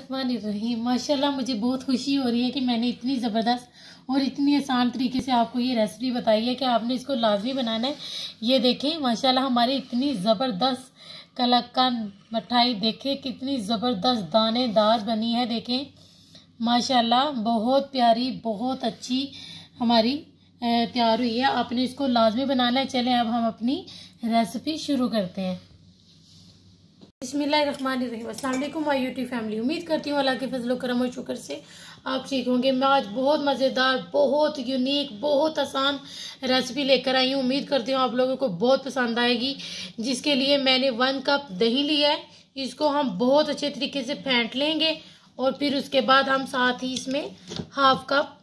रहीम, माशाल्लाह मुझे बहुत खुशी हो रही है कि मैंने इतनी ज़बरदस्त और इतनी आसान तरीके से आपको ये रेसिपी बताई है कि आपने इसको लाजमी बनाना है। ये देखें, माशाल्लाह हमारी इतनी ज़बरदस्त कलाकंद मिठाई देखें, कितनी ज़बरदस्त दानेदार बनी है, देखें। माशाल्लाह बहुत प्यारी, बहुत अच्छी हमारी तैयार हुई है। आपने इसको लाजमी बनाना है। चलें, अब हम अपनी रेसिपी शुरू करते हैं। बिस्मिल्लाहिर्रहमानिर्रहीम। My YouTube family. उम्मीद करती हूँ, अल्लाह के फजल करम और शुक्र से आप ठीक होंगे। मैं आज बहुत मज़ेदार, बहुत यूनिक बहुत आसान रेसिपी लेकर आई हूँ। उम्मीद करती हूँ आप लोगों को बहुत पसंद आएगी, जिसके लिए मैंने वन कप दही लिया है। इसको हम बहुत अच्छे तरीके से फेंट लेंगे और फिर उसके बाद हम साथ ही इसमें हाफ़ कप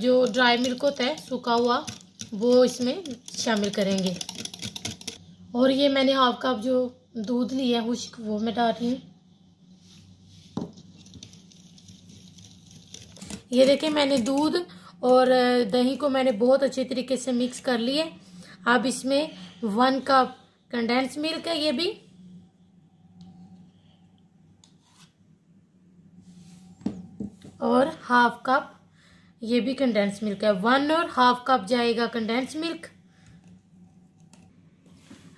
जो ड्राई मिल्क होता है, सूखा हुआ, वो इसमें शामिल करेंगे। और ये मैंने हाफ़ कप जो दूध लिया खुश्क वो मैं डाल रही हूँ। ये देखें मैंने दूध और दही को मैंने बहुत अच्छे तरीके से मिक्स कर लिया अब इसमें वन कप कंडेंस मिल्क है ये भी। और हाफ़ कप ये भी कंडेंस मिल्क है। वन और हाफ़ कप जाएगा कंडेंस मिल्क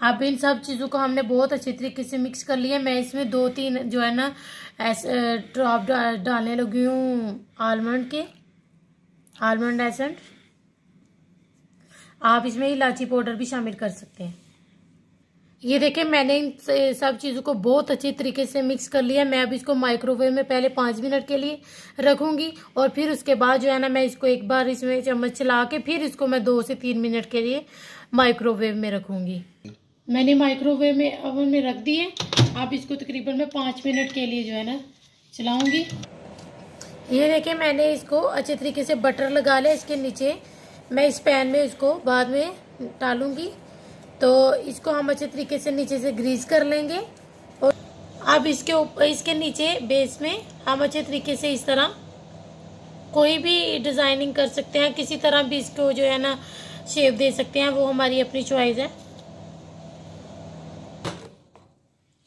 अब इन सब चीज़ों को हमने बहुत अच्छे तरीके से मिक्स कर लिया मैं इसमें दो तीन जो है ना, ऐसे ड्रॉप डालने लगी हूँ आलमंड के। आलमंड एसेंट आप इसमें इलायची पाउडर भी शामिल कर सकते हैं। ये देखें, मैंने इन सब चीज़ों को बहुत अच्छे तरीके से मिक्स कर लिया मैं अब इसको माइक्रोवेव में पहले पाँच मिनट के लिए रखूँगी और फिर उसके बाद जो है ना, मैं इसको एक बार इसमें चम्मच चला के फिर इसको मैं दो से तीन मिनट के लिए माइक्रोवेव में रखूँगी। मैंने माइक्रोवेव में ओवन में रख दिए। आप इसको तकरीबन मैं पाँच मिनट के लिए जो है ना चलाऊँगी। ये देखिए, मैंने इसको अच्छे तरीके से बटर लगा लिया इसके नीचे। मैं इस पैन में इसको बाद में डालूँगी। तो इसको हम अच्छे तरीके से नीचे से ग्रीस कर लेंगे। और अब इसके ऊपर इसके नीचे बेस में हम अच्छे तरीके से इस तरह कोई भी डिज़ाइनिंग कर सकते हैं। किसी तरह भी इसको जो है ना शेप दे सकते हैं, वो हमारी अपनी चॉइस है।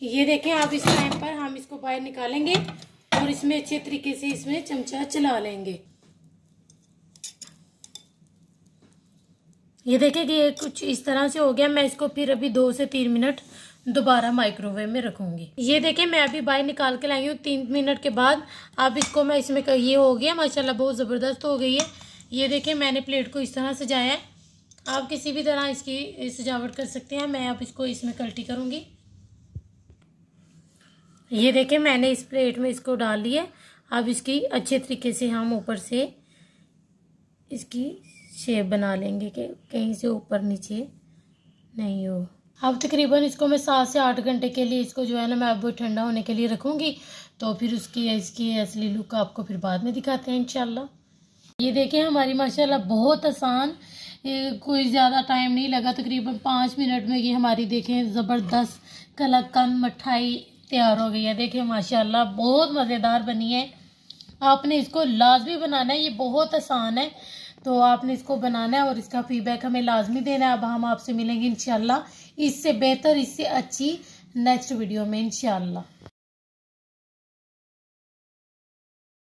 ये देखें आप इस टाइम पर हम इसको बाहर निकालेंगे और इसमें अच्छे तरीके से इसमें चमचा चला लेंगे। ये देखें कि ये कुछ इस तरह से हो गया। मैं इसको फिर अभी दो से तीन मिनट दोबारा माइक्रोवेव में रखूँगी। ये देखें मैं अभी बाहर निकाल के लाई हूँ। तीन मिनट के बाद अब इसको मैं इसमें कर, ये हो गया। माशाल्लाह बहुत ज़बरदस्त हो गई है। ये देखें मैंने प्लेट को इस तरह सजाया है। आप किसी भी तरह इसकी सजावट कर सकते हैं। मैं अब इसको इसमें कल्टी करूँगी। ये देखें, मैंने इस प्लेट में इसको डाल लिया अब इसकी अच्छे तरीके से हम ऊपर से इसकी शेप बना लेंगे कि कहीं से ऊपर नीचे नहीं हो। अब तकरीबन इसको मैं सात से आठ घंटे के लिए इसको जो है ना, मैं अब ठंडा होने के लिए रखूँगी। तो फिर उसकी, इसकी असली लुक आपको फिर बाद में दिखाते हैं, इंशाल्लाह। ये देखें, हमारी माशाल्लाह बहुत आसान कोई ज़्यादा टाइम नहीं लगा, तकरीबन पाँच मिनट में ये हमारी देखें, ज़बरदस्त कलाकंद मिठाई तैयार हो गई है। देखिए, माशाल्लाह, बहुत मज़ेदार बनी है। आपने इसको लाजमी बनाना है, ये बहुत आसान है। तो आपने इसको बनाना है और इसका फीडबैक हमें लाजमी देना है। अब हम आपसे मिलेंगे इनशाला इससे बेहतर, इससे अच्छी नेक्स्ट वीडियो में, इंशाल्लाह।